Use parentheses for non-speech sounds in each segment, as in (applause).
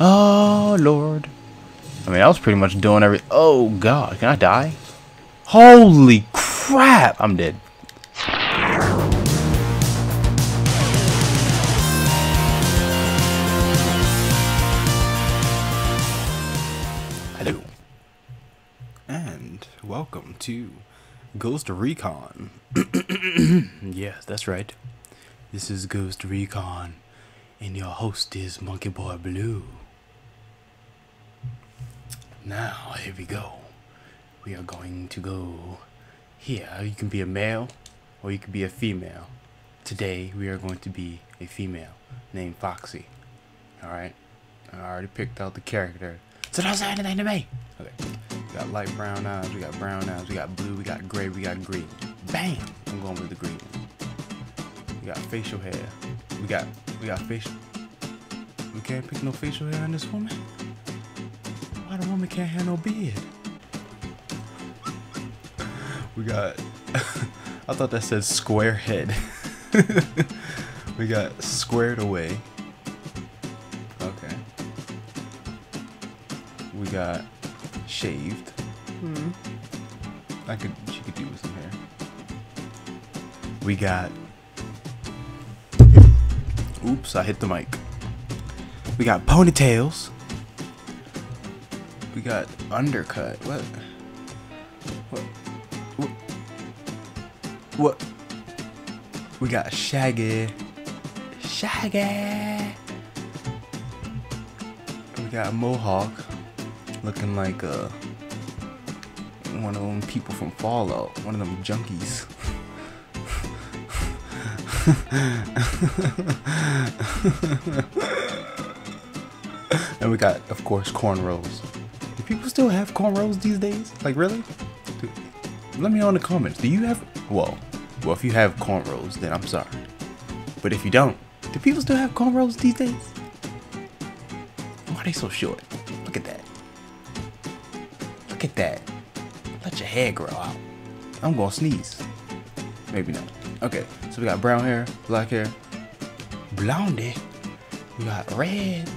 Oh, Lord. I mean, I was pretty much doing every... Oh, God. Can I die? Holy crap. I'm dead. Hello. And welcome to Ghost Recon. (clears throat) yes, that's right. This is Ghost Recon, and your host is Monkey Boy Blue. Now, here we go. We are going to go here. You can be a male or you can be a female. Today, we are going to be a female named Foxy. Alright? I already picked out the character. So anything to me! Okay. We got light brown eyes, we got brown eyes, we got blue, we got gray, we got green. Bam! I'm going with the green. We got facial hair. We got, we got facial. We can't pick no facial hair on this woman? Why the woman can't have no beard? We got. (laughs) I thought that said square head. (laughs) we got squared away. Okay. We got shaved. Hmm. I could. She could do with some hair. We got. Oops! I hit the mic. We got ponytails. We got undercut. What? What? What? What? We got shaggy. Shaggy. We got a mohawk, looking like uh one of them people from Fallout, one of them junkies. (laughs) and we got, of course, cornrows. People still have cornrows these days? Like, really? Dude, let me know in the comments. Do you have? Well, well, if you have cornrows, then I'm sorry. But if you don't, do people still have cornrows these days? Why are they so short? Look at that. Look at that. Let your hair grow out. I'm gonna sneeze. Maybe not. Okay, so we got brown hair, black hair, blondie. We got red,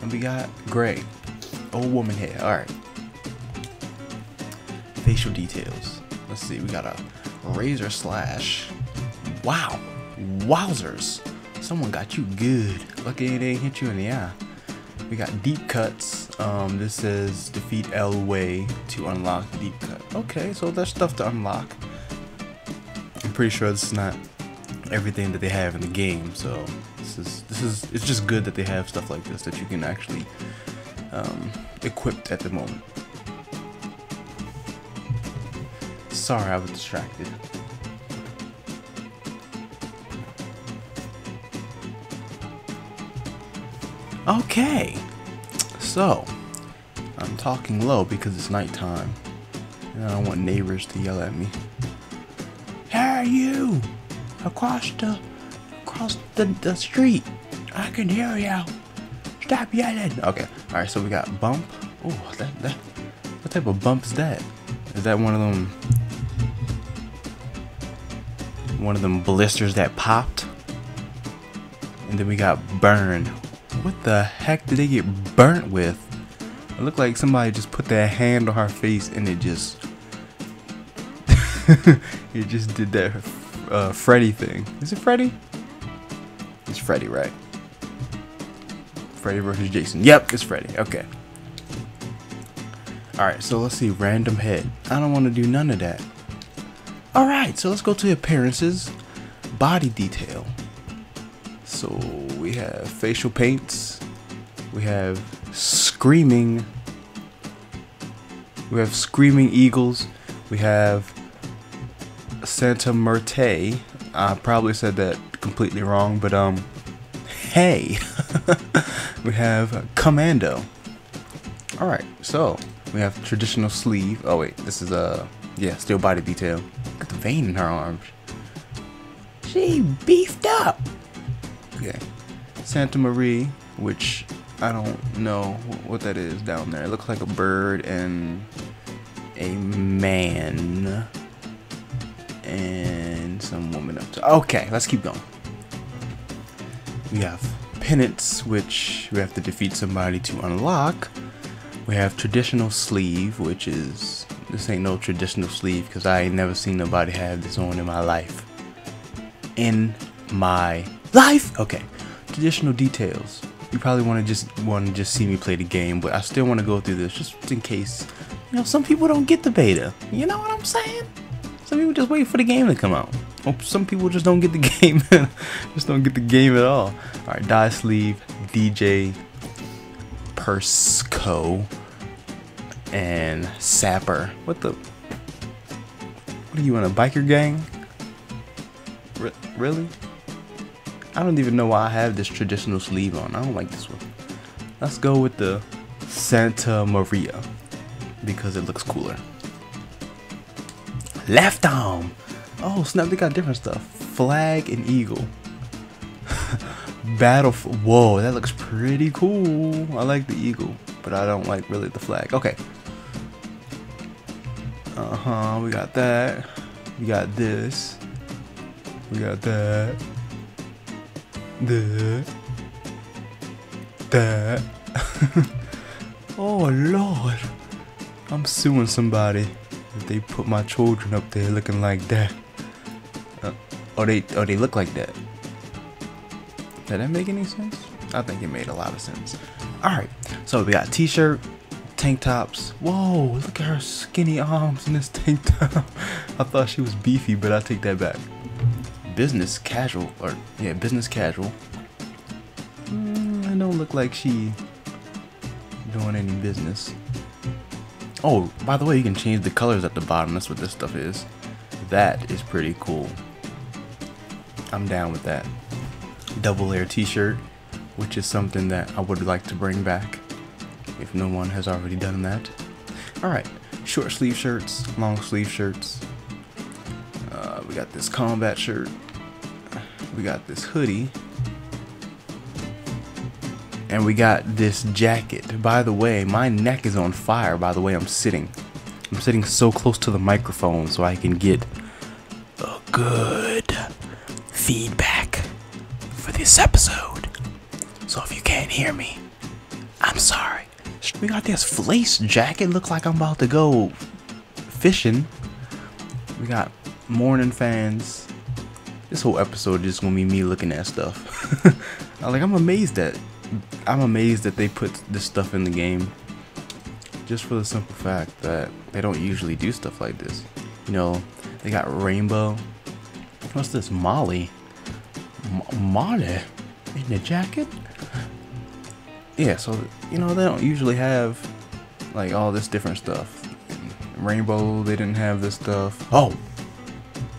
and we got gray. Old woman hair. All right. Facial details. Let's see. We got a razor slash. Wow. Wowzers. Someone got you good. Lucky it ain't hit you in the eye. We got deep cuts. Um, this says defeat L way to unlock deep cut. Okay, so there's stuff to unlock. I'm pretty sure this is not everything that they have in the game, so this is this is it's just good that they have stuff like this that you can actually um, equipped at the moment. Sorry, I was distracted. Okay, so I'm talking low because it's nighttime, and I don't want neighbors to yell at me. Hey, you! Across the across the, the street, I can hear you. Stop yelling. Okay, all right. So we got bump. Oh, that that. What type of bump is that? Is that one of them? One of them blisters that popped? And then we got burn. What the heck did they get burnt with? It looked like somebody just put their hand on her face and it just. (laughs) it just did that uh, Freddy thing. Is it Freddy? It's Freddy, right? Freddy versus Jason. Yep, it's Freddy. Okay. Alright, so let's see. Random head. I don't want to do none of that. Alright, so let's go to appearances. Body detail. So we have facial paints. We have screaming. We have screaming eagles. We have Santa Merte. I probably said that completely wrong, but um, hey, (laughs) we have Commando. All right, so we have traditional sleeve. Oh wait, this is a uh, yeah, steel body detail. Got the vein in her arms. She beefed up. Okay, Santa Marie, which I don't know what that is down there. It looks like a bird and a man and some woman up to. Okay, let's keep going. We have Penance, which we have to defeat somebody to unlock. We have Traditional Sleeve, which is this ain't no traditional sleeve because I ain't never seen nobody have this on in my life. In my life. Okay. Traditional details. You probably want to just want to just see me play the game, but I still want to go through this just in case. You know, some people don't get the beta. You know what I'm saying? Some people just wait for the game to come out. Or some people just don't get the (laughs) game. just don't get the game at all. All right, die sleeve, DJ, Persco, and Sapper. What the? What are you in a biker gang? R really? I don't even know why I have this traditional sleeve on. I don't like this one. Let's go with the Santa Maria because it looks cooler. Left arm. Oh snap! They got different stuff. Flag and eagle. (laughs) Battle. Whoa, that looks pretty cool. I like the eagle, but I don't like really the flag. Okay. Uh huh. We got that. We got this. We got that that, that. (laughs) oh Lord, I'm suing somebody if they put my children up there looking like that. Or they, or they look like that. Did that make any sense? I think it made a lot of sense. All right, so we got t-shirt, tank tops. Whoa, look at her skinny arms in this tank top. (laughs) I thought she was beefy, but I take that back business casual or yeah business casual mm, I don't look like she doing any business oh by the way you can change the colors at the bottom that's what this stuff is that is pretty cool I'm down with that double layer t-shirt which is something that I would like to bring back if no one has already done that alright short sleeve shirts long sleeve shirts uh, we got this combat shirt. We got this hoodie. And we got this jacket. By the way, my neck is on fire by the way I'm sitting. I'm sitting so close to the microphone so I can get a good feedback for this episode. So if you can't hear me, I'm sorry. We got this fleece jacket. Look like I'm about to go fishing. We got morning fans. This whole episode is gonna be me looking at stuff. (laughs) like I'm amazed that I'm amazed that they put this stuff in the game. Just for the simple fact that they don't usually do stuff like this. You know, they got Rainbow. What's this? Molly. M Molly in the jacket. Yeah, so you know they don't usually have like all this different stuff. Rainbow, they didn't have this stuff. Oh,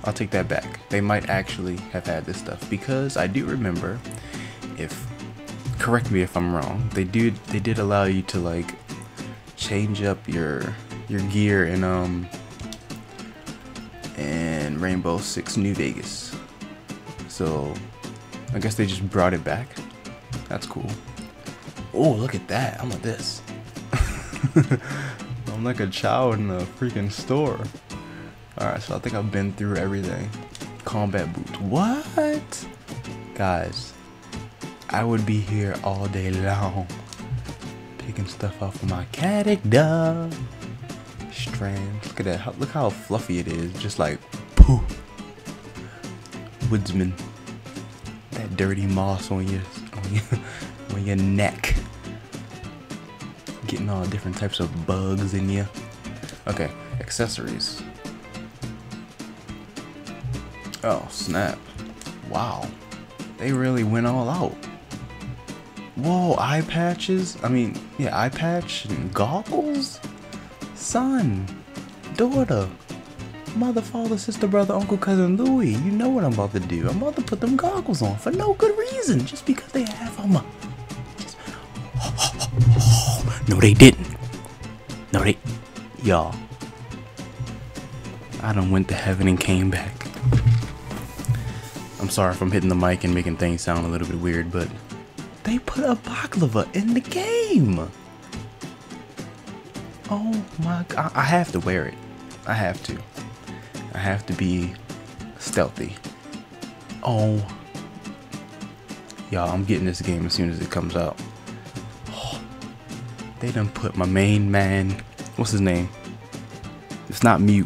I'll take that back. They might actually have had this stuff because I do remember if correct me if I'm wrong. They do they did allow you to like change up your your gear and, um Rainbow Six New Vegas. So I guess they just brought it back. That's cool. Oh, look at that. I'm like this. (laughs) I'm like a child in a freaking store. Alright, so I think I've been through everything. Combat boots. What? Guys, I would be here all day long. Picking stuff off of my character. Strands. Look at that. Look how fluffy it is. Just like. Woodsman. That dirty moss on your, on your, (laughs) on your neck. Getting all different types of bugs in you. Okay, accessories. Oh, snap. Wow. They really went all out. Whoa, eye patches? I mean, yeah, eye patch and goggles? Son, daughter, mother, father, sister, brother, uncle, cousin, Louie. You know what I'm about to do. I'm about to put them goggles on for no good reason. Just because they have them. Just... (gasps) no, they didn't. No, they... Y'all. I done went to heaven and came back. I'm sorry if I'm hitting the mic and making things sound a little bit weird, but they put a baklava in the game. Oh my god, I have to wear it. I have to. Have to be stealthy. Oh. Y'all, I'm getting this game as soon as it comes out. Oh, (sighs) they done put my main man. What's his name? It's not mute.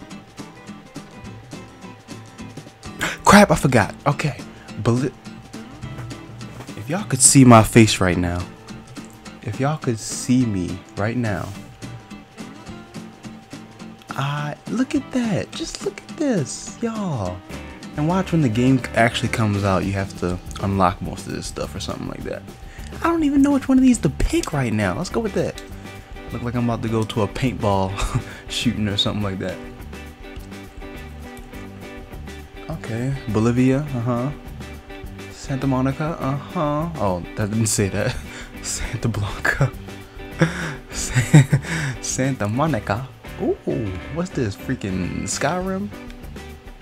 (gasps) Crap, I forgot. Okay. But if y'all could see my face right now, if y'all could see me right now, Look at that. Just look at this, y'all. And watch when the game actually comes out, you have to unlock most of this stuff or something like that. I don't even know which one of these to pick right now. Let's go with that. Look like I'm about to go to a paintball (laughs) shooting or something like that. Okay, Bolivia, uh-huh. Santa Monica, uh-huh. Oh, that didn't say that. (laughs) Santa Blanca. (laughs) Santa Monica. Ooh, what's this? Freaking Skyrim?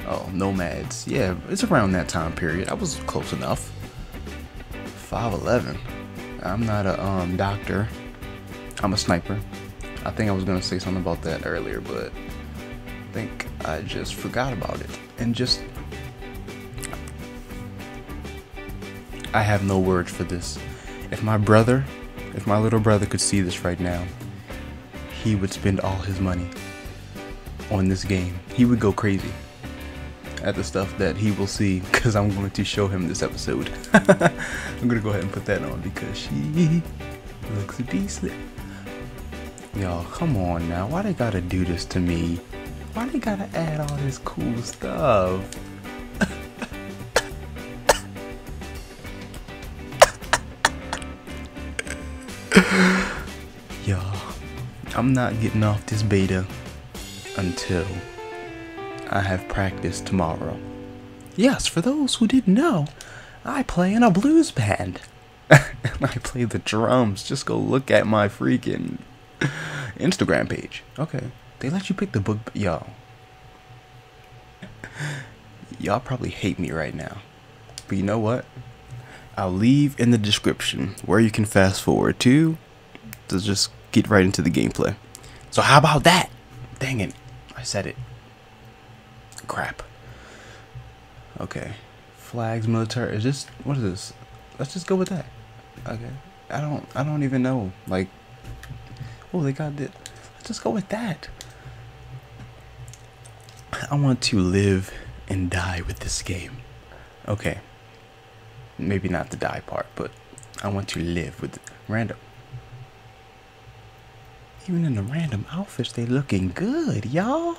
Oh, Nomads. Yeah, it's around that time period. I was close enough. 5'11. I'm not a um, doctor. I'm a sniper. I think I was gonna say something about that earlier, but I think I just forgot about it. And just I have no words for this. If my brother, if my little brother could see this right now, he would spend all his money on this game. He would go crazy at the stuff that he will see because I'm going to show him this episode. (laughs) I'm going to go ahead and put that on because she looks decent. Y'all, come on now. Why they gotta do this to me? Why they gotta add all this cool stuff? (laughs) I'm not getting off this beta until I have practice tomorrow. Yes, for those who didn't know, I play in a blues band. and (laughs) I play the drums. Just go look at my freaking Instagram page. Okay. They let you pick the book. Y'all. Y'all probably hate me right now. But you know what? I'll leave in the description where you can fast forward to to just get right into the gameplay. So how about that? Dang it. I said it. Crap. Okay. Flags, military. Is this what is this? Let's just go with that. Okay. I don't I don't even know. Like Oh they got it. Let's just go with that. I want to live and die with this game. Okay. Maybe not the die part, but I want to live with random. Even in the random outfits, they looking good, y'all.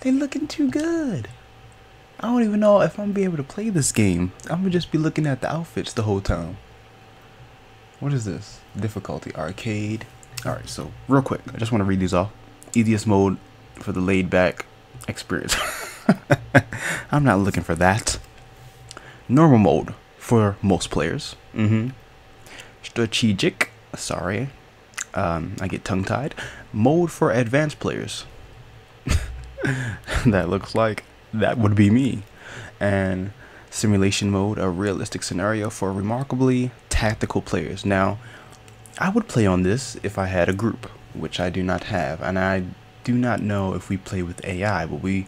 They looking too good. I don't even know if I'm gonna be able to play this game. I'm gonna just be looking at the outfits the whole time. What is this? Difficulty, arcade. Alright, so real quick, I just want to read these off. Easiest mode for the laid back experience. (laughs) I'm not looking for that. Normal mode for most players. Mm-hmm. Strategic. Sorry. Um, I get tongue tied. Mode for advanced players. (laughs) that looks like that would be me. And simulation mode, a realistic scenario for remarkably tactical players. Now, I would play on this if I had a group, which I do not have, and I do not know if we play with AI, but we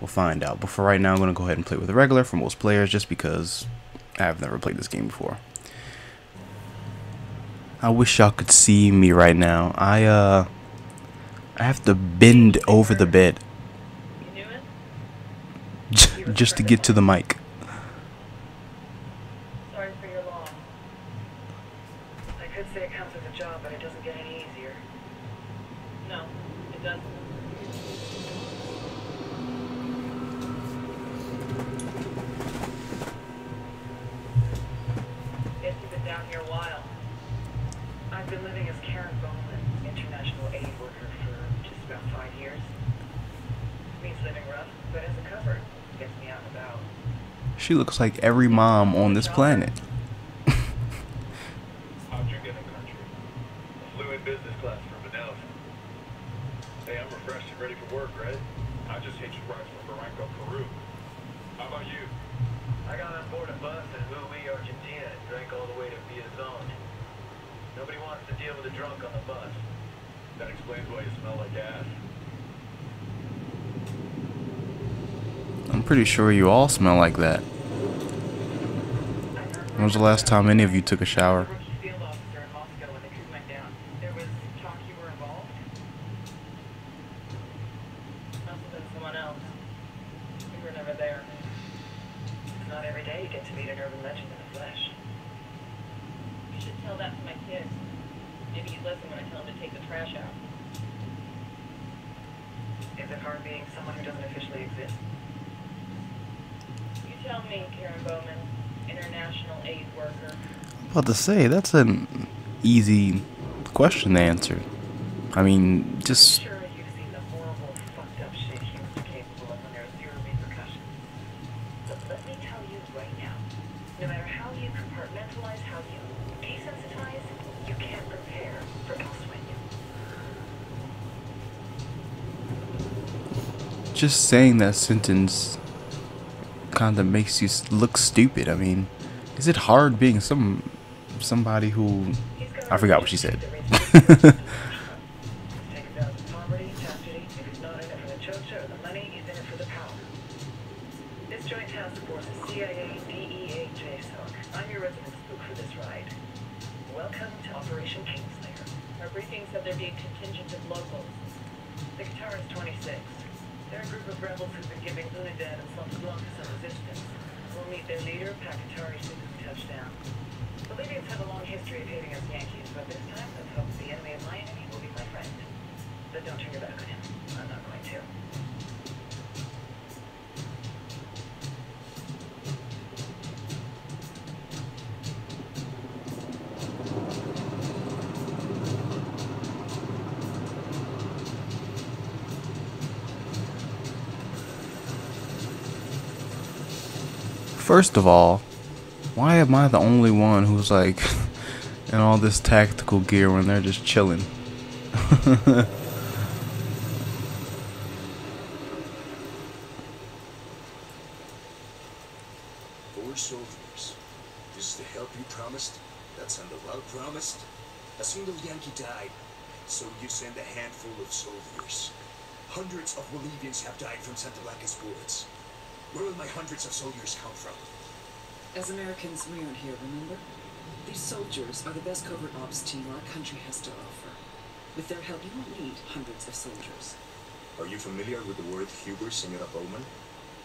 will find out. But for right now, I'm going to go ahead and play with a regular for most players, just because I've never played this game before. I wish y'all could see me right now. I uh, I have to bend over the bed just to get to the mic. Sorry for your loss. I could say it comes with a job, but it doesn't get any easier. No, it doesn't. Guess you've been down here a while. I've been living as Karen Bowman, international aid worker for just about five years. Means living rough, but as a cover, gets me out and about. She looks like every mom on this planet. How'd you get in country? I flew in business class from Manila. Hey, I'm refreshed and ready for work, right? I just hitched rides from Barranco, Peru. How about you? I got on board a bus in Louis, Argentina, and drank all the way to Via Zone. Nobody wants to deal with a drunk on the bus. That explains why you smell like ass. I'm pretty sure you all smell like that. When was the last time any of you took a shower? Rookie field officer in Moscow when the coup went down. There was talk you were involved. Must have been someone else. You were never there. It's not every day you get to meet an urban legend in the flesh. You should tell that to my kids. Maybe you'd listen when I tell them to take the trash out. Is it hard being someone who doesn't officially exist? You tell me, Karen Bowman, international aid worker. About to say that's an easy question to answer. I mean, just just saying that sentence kind of makes you look stupid. I mean, is it hard being some somebody who I forgot what she said. Take it down to poverty, chastity. If he's (laughs) not in it for the chocha or the money, he's in it for the power. This joint task force is CIA, DEA, JSOC. I'm your resident spook for this ride. Welcome to Operation Kingslayer. Our briefing said there'd be a contingent of locals. The Kataris 26. They're a group of rebels who've been giving Unidad and Santa Blanca some resistance. We'll meet their leader, Pac Katari, soon as we touch down. The Libyans have a long history of hating us Yankees, but this time, let's hope the enemy of my enemy will be my friend. But don't turn your back on him. I'm not going to. First of all, why am I the only one who's like (laughs) in all this tactical gear when they're just chilling? (laughs) Four soldiers. This is the help you promised? That Sandoval promised? A single Yankee died, so you send a handful of soldiers. Hundreds of Bolivians have died from Santa Blanca's bullets. Where will my hundreds of soldiers come from? As Americans, we aren't here, remember? These soldiers are the best covert ops team our country has to offer. With their help, you won't need hundreds of soldiers. Are you familiar with the word Huber, Senora Bowman?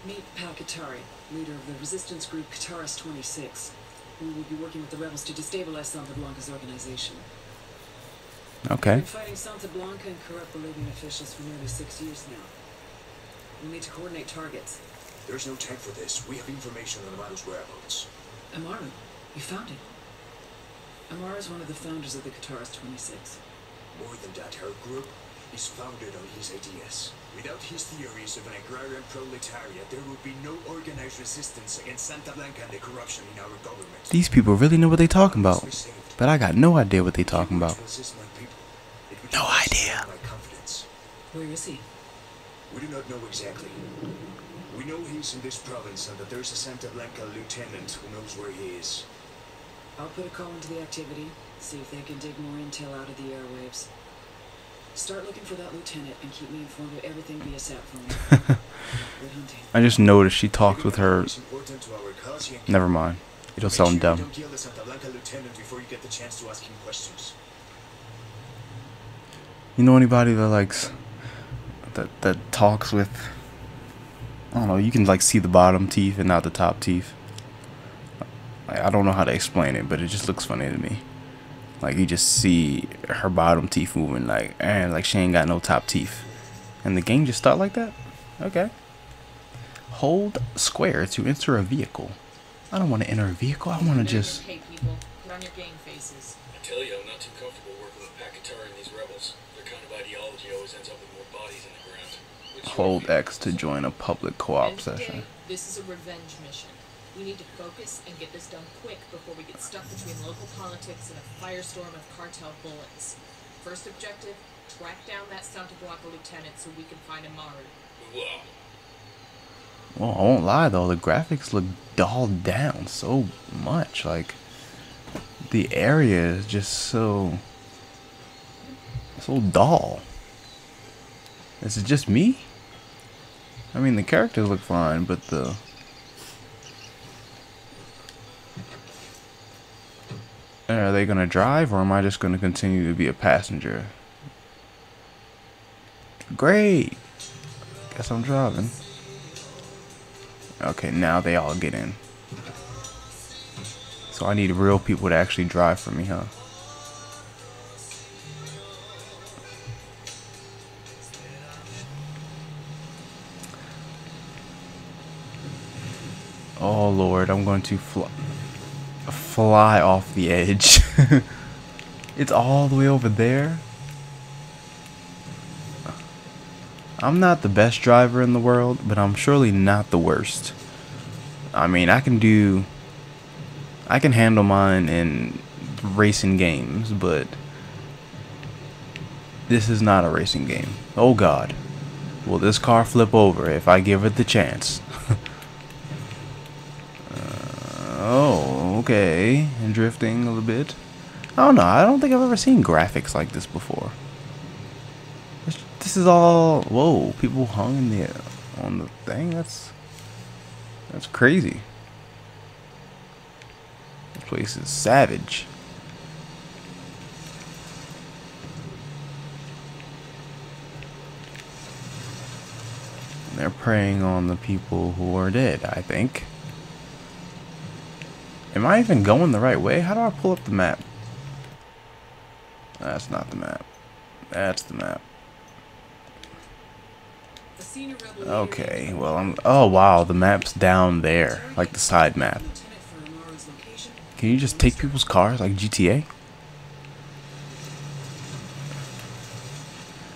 Meet Pac Katari, leader of the resistance group Kataris 26, who will be working with the rebels to destabilize Santa Blanca's organization. Okay. We've been fighting Santa Blanca and corrupt Bolivian officials for nearly six years now. We'll need to coordinate targets. There's no time for this. We have information on Amaru's whereabouts. Amaru, you found him. Amaru is one of the founders of the Kataris 26. More than that, her group is founded on his ideas. Without his theories of an agrarian proletariat, there would be no organized resistance against Santa Blanca and the corruption in our government. These people really know what they're talking about, but I got no idea what they're talking about. to assist my people. It No just idea. inspire My confidence. Where is he? We do not know exactly. We know he's in this province and that there's a Santa Blanca lieutenant who knows where he is. I'll put a call into the activity, see if they can dig more intel out of the airwaves. Start looking for that lieutenant and keep me informed of everything via sat phone. (laughs) Good hunting. I just noticed she talks with her. It's important to our cause, Yankee. Never mind. It'll Make sound sure dumb. The Blanca lieutenant before you get the chance to ask him questions. You know anybody that likes that that talks with I don't know, you can like see the bottom teeth and not the top teeth. Like, I don't know how to explain it, but it just looks funny to me. Like you just see her bottom teeth moving like and like she ain't got no top teeth. And the game just start like that? Okay. Hold square to enter a vehicle. I don't want to enter a vehicle. I want to just Hey people, put on your game faces. I tell you, I'm not too comfortable hold X to join a public co-op End of the session. this is a revenge mission. We need to focus and get this done quick before we get stuck between local politics and a firestorm of cartel bullets. First objective, track down that Santa Blanca lieutenant so we can find Amaru. Well, I won't lie though, the graphics look dulled down so much. Like the area is just so so dull. Is it just me? I mean, the characters look fine, but the Are they gonna drive or am I just gonna continue to be a passenger? Great. Guess I'm driving. Okay, now they all get in. So I need real people to actually drive for me, huh? Oh lord, I'm going to fly, fly off the edge. (laughs) it's all the way over there. I'm not the best driver in the world, but I'm surely not the worst. I mean, I can do. I can handle mine in racing games, but. This is not a racing game. Oh god. Will this car flip over if I give it the chance? (laughs) okay. And drifting a little bit. I don't know. I don't think I've ever seen graphics like this before. This is all. Whoa! People hung in the on the thing. That's that's crazy. This place is savage. They're preying on the people who are dead, I think. Am I even going the right way? How do I pull up the map? That's not the map. That's the map. Okay, well I'm oh wow, the map's down there, like the side map. Can you just take people's cars like GTA?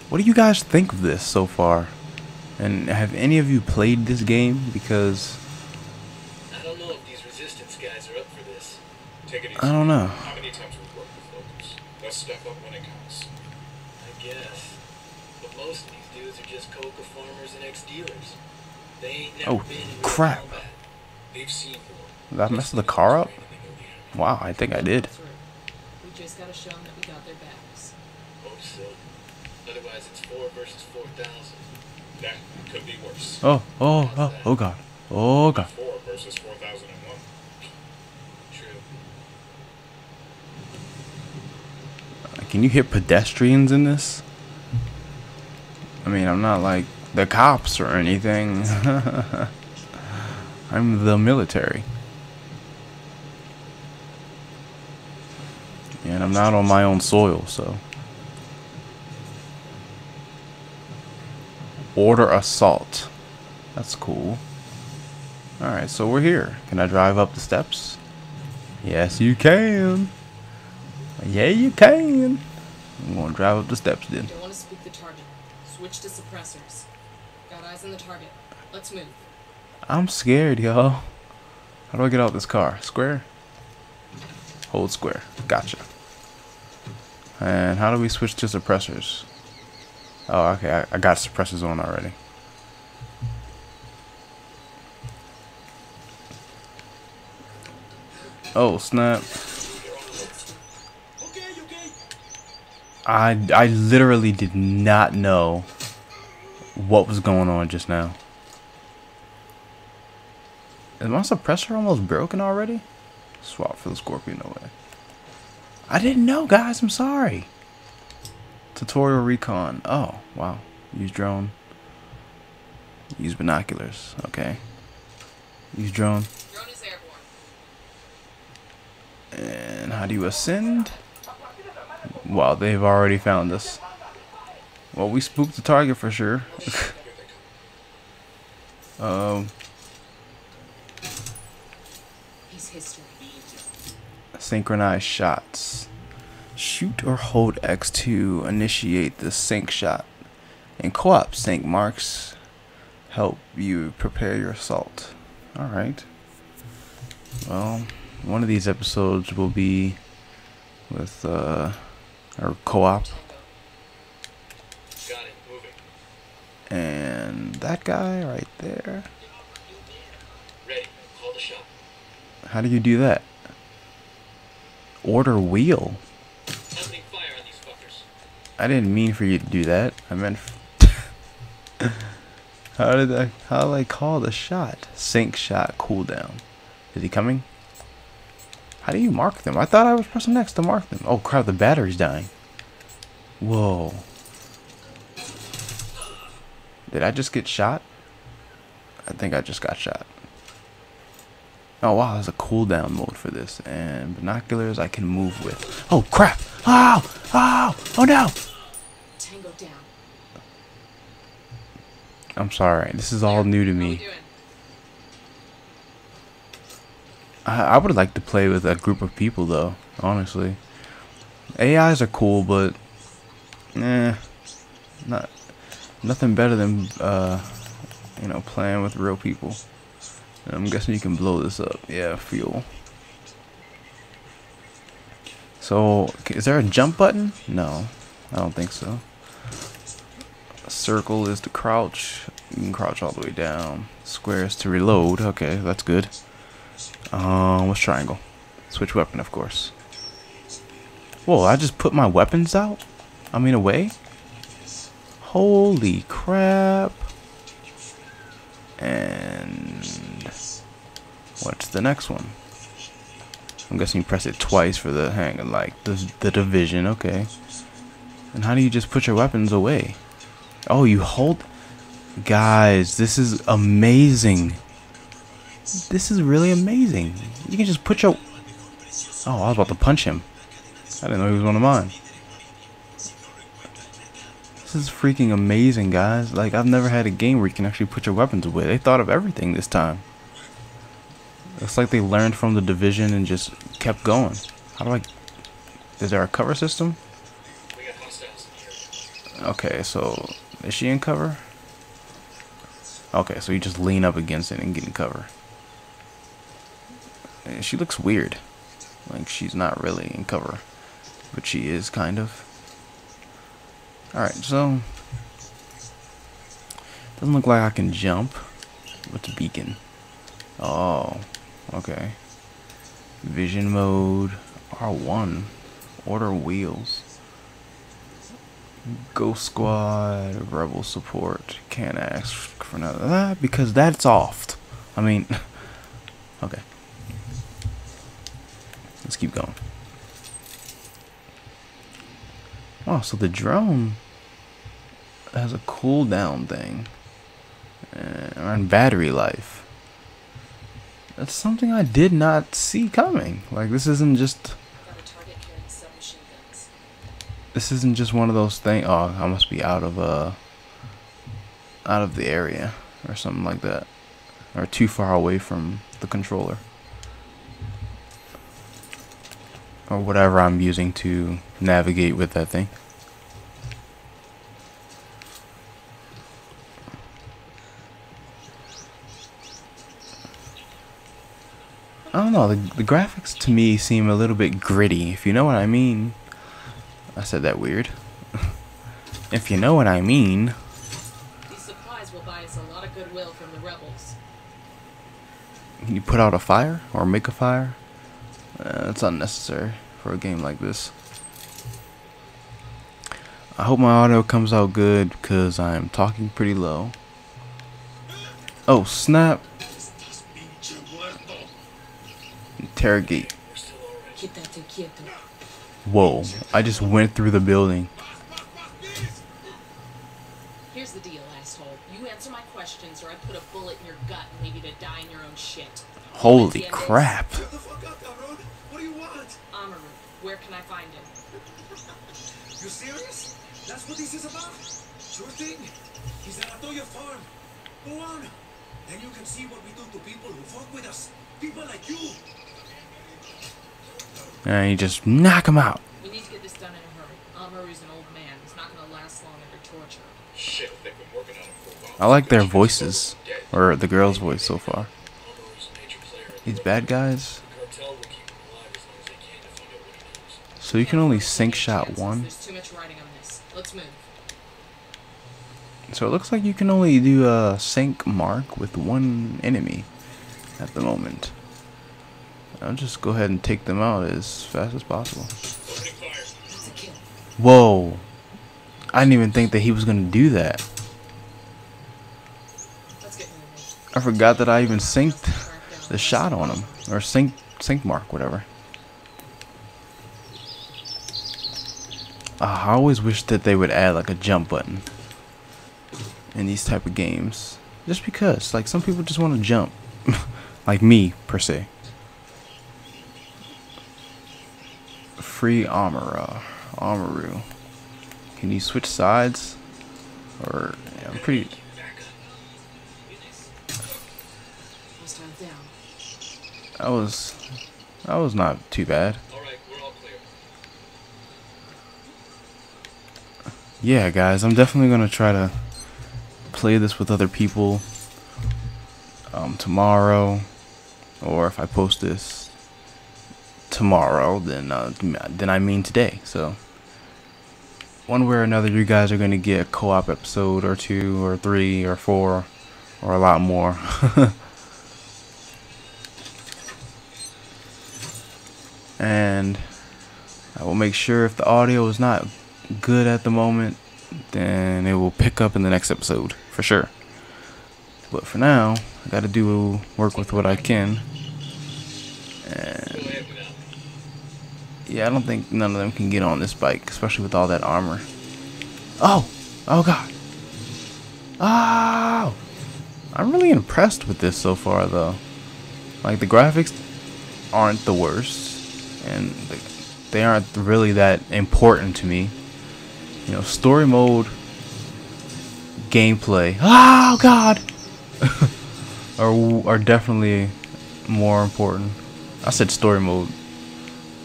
What do you guys think of this so far? And have any of you played this game? Because I don't know if these resistance guys are up for this. Take it easy. I don't know. How many times have we worked with locals? Let's step up when it counts. I guess. But most of these dudes are just coca farmers and ex-dealers. They ain't never Oh, been in crap. combat. They've seen war. Did I mess the car up? Wow, I think I did. We just gotta show them that we got their backs. Hope so. Otherwise, it's four versus four thousand. That could be worse. Oh, oh, oh, oh god. Oh god. Four versus 4,001. True. Can you hit pedestrians in this? I mean, I'm not like the cops or anything. (laughs) I'm the military. And I'm not on my own soil, so. Order assault. That's cool. Alright, so we're here. Can I drive up the steps? Yes, you can. Yeah, you can. I'm gonna drive up the steps then. Don't want to speak the target. Switch to suppressors. Got eyes on the target. Let's move. I'm scared, y'all. How do I get out this car? Square? Hold square. Gotcha. And how do we switch to suppressors? Oh, okay. I, I got suppressors on already. Oh, snap. I, I literally did not know what was going on just now. Is my suppressor almost broken already? Swap for the Scorpion, no way. I didn't know, guys. I'm sorry. Tutorial recon. Oh, wow. Use drone. Use binoculars. Okay. Use drone. Drone is airborne. And how do you ascend? Wow, they've already found us. Well, we spooked the target for sure. (laughs) um, synchronized shots. Shoot or hold X to initiate the sync shot. In co-op, sync marks help you prepare your assault. All right. Well, one of these episodes will be with uh, our co-op Got it. Moving. and that guy right there. The. How do you do that? Order wheel. Opening fire on these fuckers. I didn't mean for you to do that. I meant. (laughs) How did I? How did I call the shot? Sync shot cooldown. Is he coming? How do you mark them? I thought I was pressing X to mark them. Oh crap, the battery's dying. Whoa. Did I just get shot? I think I just got shot. Oh wow, there's a cooldown mode for this. And binoculars I can move with. Oh crap! Oh! Oh! Oh no! Tango down. I'm sorry. This is all new to me. doing? I, I would like to play with a group of people though, honestly. AIs are cool, but eh, not nothing better than uh, you know playing with real people. I'm guessing you can blow this up. Yeah, fuel. So, is there a jump button? No, I don't think so. Circle is to crouch. You can crouch all the way down. Square is to reload. Okay, that's good. Um, what's triangle? Switch weapon, of course. Whoa, I just put my weapons out? I mean, away? Holy crap. And what's the next one? I'm guessing you press it twice for the hang like the the division, okay. And how do you just put your weapons away? Oh, you hold Guys, this is amazing. This is really amazing. You can just put your Oh, I was about to punch him. I didn't know he was one of mine. This is freaking amazing, guys. Like, I've never had a game where you can actually put your weapons away. They thought of everything this time. It's like they learned from the division and just kept going. How do I... Is there a cover system? Okay, so... Is she in cover? Okay, so you just lean up against it and get in cover. She looks weird. Like she's not really in cover. But she is kind of. Alright, so doesn't look like I can jump. with the beacon? Oh, okay. Vision mode. R1. Order wheels. Ghost Squad, Rebel Support. Can't ask for none of that because that's off. I mean, (laughs) okay. Keep going. Wow, so the drone has a cooldown thing uh, and battery life. That's something I did not see coming. Like this isn't just this isn't just one of those things. Oh, I must be out of uh out of the area or something like that, or too far away from the controller, or whatever I'm using to navigate with that thing. I don't know. The, the graphics to me seem a little bit gritty, if you know what I mean. I said that weird. (laughs) if you know what I mean. These supplies will buy us a lot of goodwill from the rebels. Can you put out a fire or make a fire? Uh, it's unnecessary for a game like this. I hope my audio comes out good because I'm talking pretty low. Oh, snap. Interrogate. Whoa, I just went through the building. Here's the deal, asshole. You answer my questions or I put a bullet in your gut and leave you to die in your own shit. Holy crap. Shut the fuck up, cabrón. What do you want? Amaru, where can I find him? You serious? That's what this is about? Sure thing. He's at Atoya Farm. Go on. Then you can see what we do to people who fuck with us. People like you. And you just knock him out. We need to get this done in a hurry. Amaru's an old man. He's not gonna last long under torture. Shit, they've been working on him for a while. I like their voices. Or the girl's voice so far. Amaru's a major player in These bad guys. the cartel will keep him alive as long as they can to find out what he knows. So you can only sync shot one. There's too much writing on this. Let's move. So it looks like you can only do a sync mark with one enemy at the moment. I'll just go ahead and take them out as fast as possible. Whoa. I didn't even think that he was going to do that. I forgot that I even synced the shot on him. Or sync, sync mark, whatever. Uh, I always wish that they would add like a jump button in these type of games. Just because, like some people just want to jump, (laughs) like me per se. Free Armora, Amaru. Can you switch sides? Or yeah, I'm pretty. That was that was not too bad. Alright, we're all clear. Yeah, guys, I'm definitely gonna try to play this with other people um, tomorrow, or if I post this tomorrow, then uh, then I mean today. So one way or another, you guys are gonna get a co-op episode or two or three or four or a lot more. (laughs) and I will make sure if the audio is not good at the moment, then it will pick up in the next episode for sure. But for now, I gotta do work with what I can. And yeah, I don't think none of them can get on this bike, especially with all that armor. Oh, oh god. Oh, I'm really impressed with this so far, though. Like the graphics aren't the worst, and they aren't really that important to me. You know, story mode, gameplay. (gasps) Oh God, (laughs) are are definitely more important. I said story mode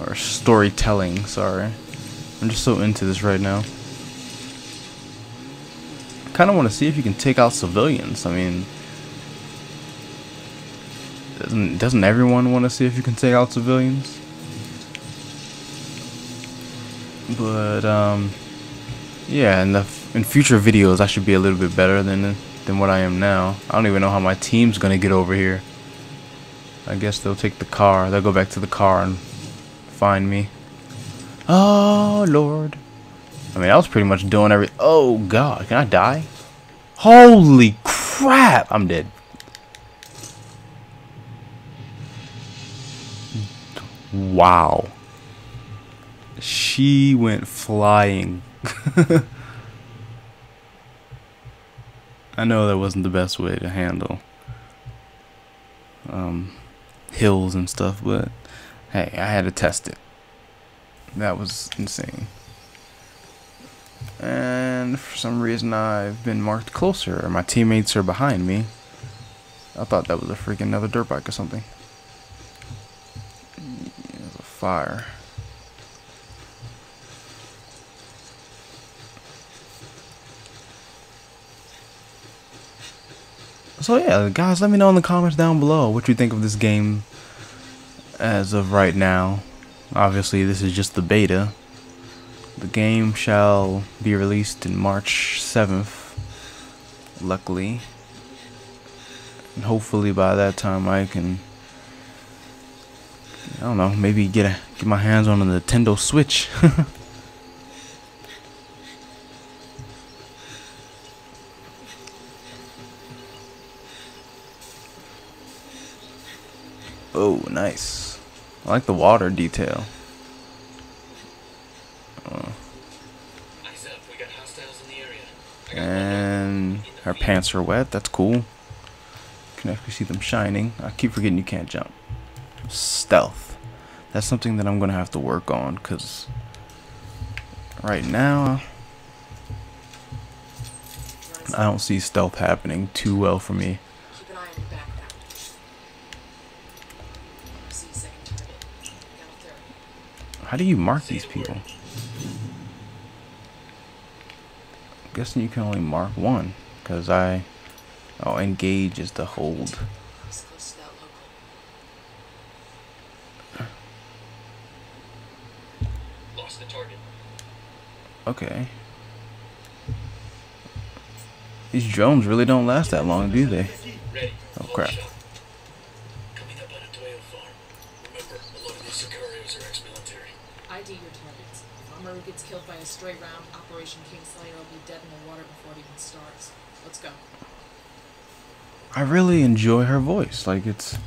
or storytelling. Sorry, I'm just so into this right now. Kind of want to see if you can take out civilians. I mean, doesn't doesn't everyone want to see if you can take out civilians? But um, yeah, in the in future videos, I should be a little bit better than than what I am now. I don't even know how my team's gonna get over here. I guess they'll take the car. They'll go back to the car and find me. Oh Lord. I mean, I was pretty much doing every. Oh God, can I die? Holy crap! I'm dead. Wow. She went flying. (laughs) I know that wasn't the best way to handle um, hills and stuff, but hey, I had to test it. That was insane. And for some reason, I've been marked closer. Or my teammates are behind me. I thought that was a freaking another dirt bike or something. There's a fire. So yeah, guys, let me know in the comments down below what you think of this game as of right now. Obviously, this is just the beta. The game shall be released in March 7th, luckily. And hopefully by that time I can I don't know, maybe get a, get my hands on a Nintendo Switch. (laughs) oh, nice. I like the water detail. Eyes up, we got hostiles in the area. I got and her pants are wet. That's cool. Can actually see them shining. I keep forgetting you can't jump. Stealth. That's something that I'm gonna have to work on because right now I don't see stealth happening too well for me. How do you mark these people? I'm guessing you can only mark one because I. Oh, engage is the hold. He's close to that local. Lost the target. Okay. These drones really don't last that long, do they? Oh, crap. Shot. Coming up on a Toyo farm. Remember, a lot of these Sicarios are ex-military. ID your targets. If Amaru stray round, Operation Kingslayer will be dead in the water before it even starts. Let's go. I really enjoy her voice. Like it's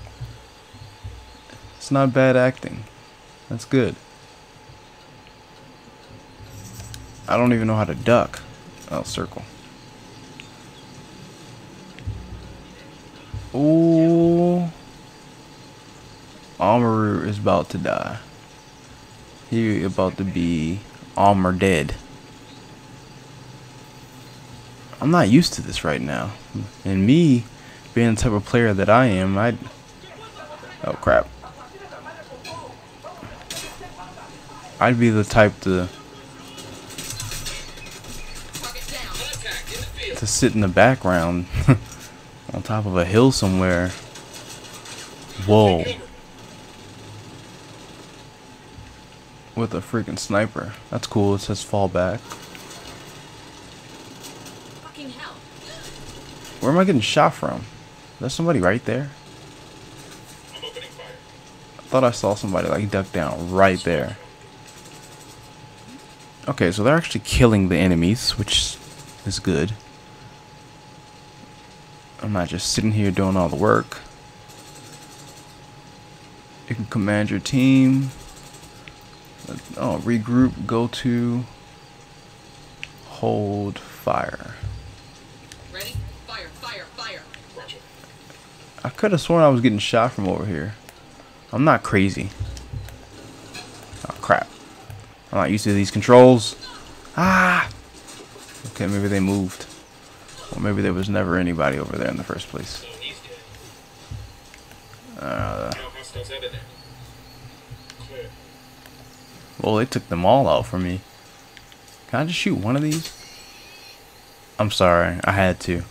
it's not bad acting. That's good. I don't even know how to duck. I'll circle. Ooh. Armor is about to die. He about to be armor dead. I'm not used to this right now. And me, being the type of player that I am, I. Oh crap. I'd be the type to to sit in the background (laughs) on top of a hill somewhere. Whoa. With a freaking sniper. That's cool. It says fall back. Fucking hell. Where am I getting shot from? There's somebody right there. I'm opening fire. I thought I saw somebody like duck down right there. Okay, so they're actually killing the enemies, which is good. I'm not just sitting here doing all the work. You can command your team. Oh, regroup, go to, hold, fire. Ready? Fire, fire, fire. Roger. I could have sworn I was getting shot from over here. I'm not crazy. Oh crap. I'm not used to these controls. Ah! Okay, maybe they moved. Or maybe there was never anybody over there in the first place. So he's dead. Uh, No hostiles have in there. Clear. Well, they took them all out for me. Can I just shoot one of these? I'm sorry, I had to.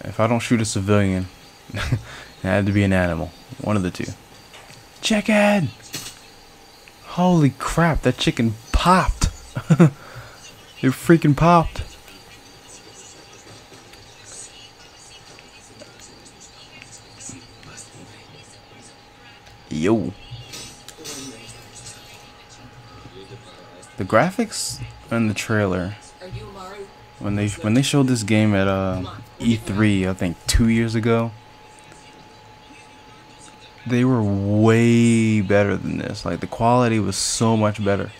If I don't shoot a civilian, (laughs) it had to be an animal. One of the two. Chicken! Holy crap, that chicken popped! (laughs) it freaking popped. Yo. The graphics in the trailer when they when they showed this game at uh, E3, I think two years ago, they were way better than this. Like the quality was so much better.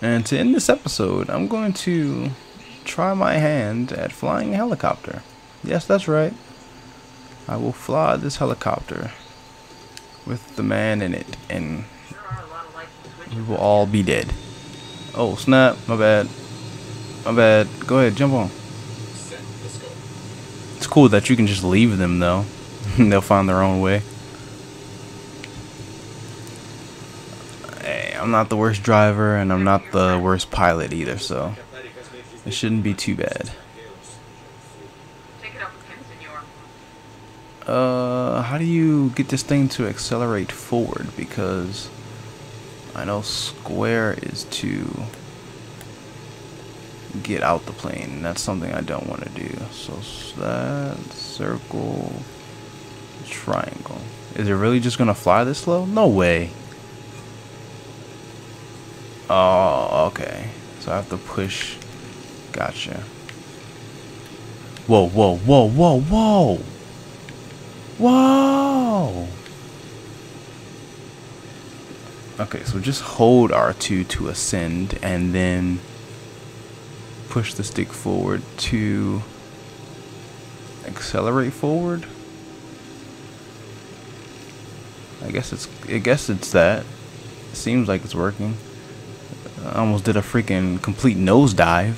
And to end this episode, I'm going to try my hand at flying a helicopter. Yes, that's right. I will fly this helicopter with the man in it, and There are a lot of lights and switches. We will all be dead. Oh snap! My bad. My bad. Go ahead, jump on. Set. Let's go. It's cool that you can just leave them though. (laughs) They'll find their own way. Hey, I'm not the worst driver and I'm not the worst pilot either, so it shouldn't be too bad. Take it up with him, senor. Uh, how do you get this thing to accelerate forward? Because I know square is to get out the plane. and That's something I don't want to do. So that circle, triangle. Is it really just gonna fly this slow? No way. Oh, okay. So I have to push. Gotcha. Whoa, whoa, whoa, whoa, whoa! Whoa! Okay, so just hold R2 to ascend and then push the stick forward to accelerate forward. I guess it's I guess it's that. It seems like it's working. I almost did a freaking complete nosedive.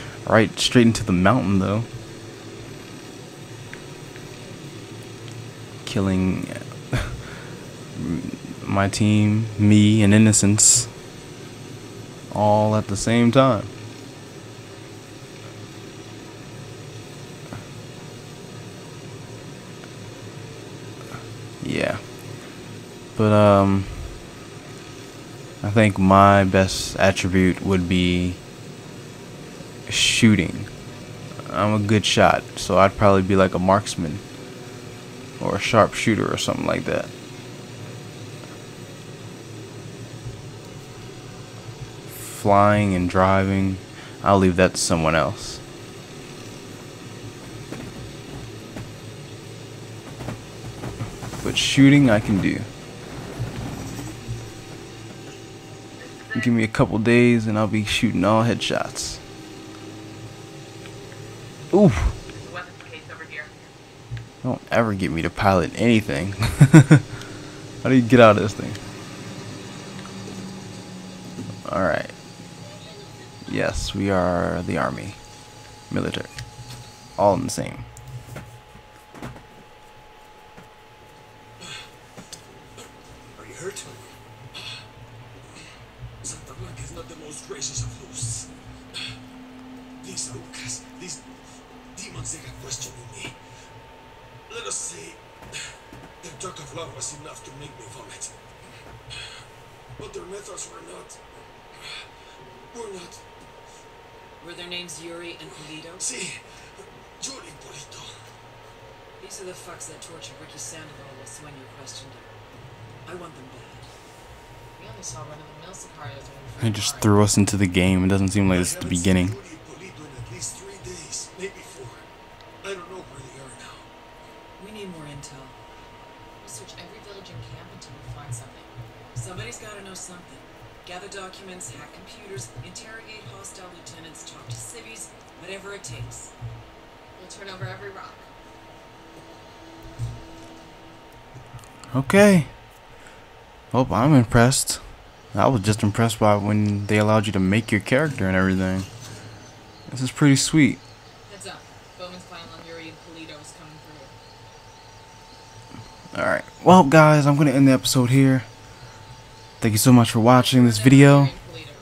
(laughs) right straight into the mountain though. killing my team, me, and innocents all at the same time. Yeah. But, um, I think my best attribute would be shooting. I'm a good shot, so I'd probably be like a marksman or a sharpshooter or something like that. Flying and driving, I'll leave that to someone else. But shooting, I can do. Give me a couple days and I'll be shooting all headshots. Ooh. Don't ever get me to pilot anything. (laughs) How do you get out of this thing? Alright. Yes, we are the army. Military. All in the same. Are you hurt? Santa Blanca is not the most gracious of hosts. These Lucas, these demons, they are questioning me. Let us say their drug of love was enough to make me vomit. But their methods were not. were not. Were their names Yuri and Polito? See, Yuri Polito. These are the fucks that tortured Ricky Sandoval while Sueño questioned him. I want them bad. We only saw run-of-the-mill Sicarios when we He just threw us into the game. It doesn't seem like it's the beginning. seen Yuri Polito in at least three days, maybe four. I don't know where they are now. We need more intel. We'll search every village and camp until we find something. Somebody's gotta know something. Gather documents, hack computers, interrogate hostile lieutenants, talk to civvies, whatever it takes. We'll turn over every rock. Okay. Well, I'm impressed. I was just impressed by when they allowed you to make your character and everything. This is pretty sweet. Heads up. Bowman's file on Yuri and Polito is coming through. Alright. Well, guys, I'm going to end the episode here. Thank you so much for watching this video. Yuri and Polito.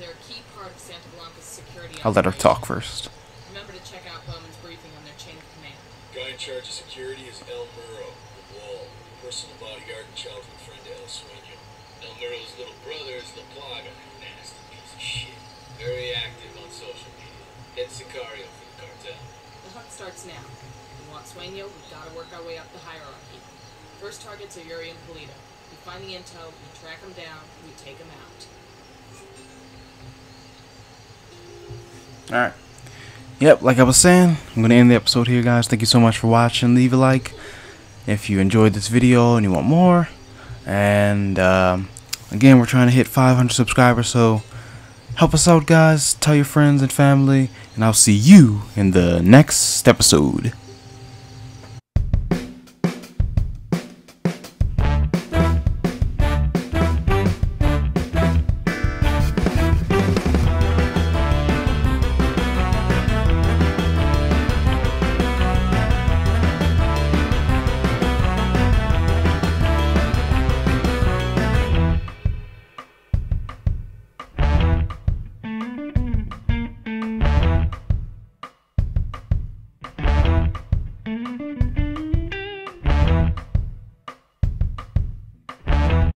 They're a key part of Santa Blanca's security I'll let her talk first. Remember to check out Bowman's briefing on their chain of command. Guy in charge of security is El Muro, the wall, personal bodyguard and childhood friend to El Sueño. El Muro's little brother is La Plaga, nasty piece of shit. Very active on social media. Head Sicario for the cartel. The hunt starts now. We want Sueño, we've got to work our way up the hierarchy. First targets are Yuri and Polito. We find the intel, we track them down, we take them out. Alright. Yep, like I was saying, I'm going to end the episode here, guys. Thank you so much for watching. Leave a like if you enjoyed this video and you want more. And um, again, we're trying to hit 500 subscribers, so help us out, guys. Tell your friends and family, and I'll see you in the next episode.